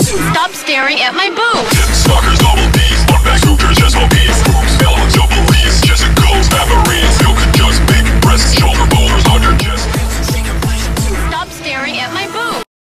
Stop staring at my boobs.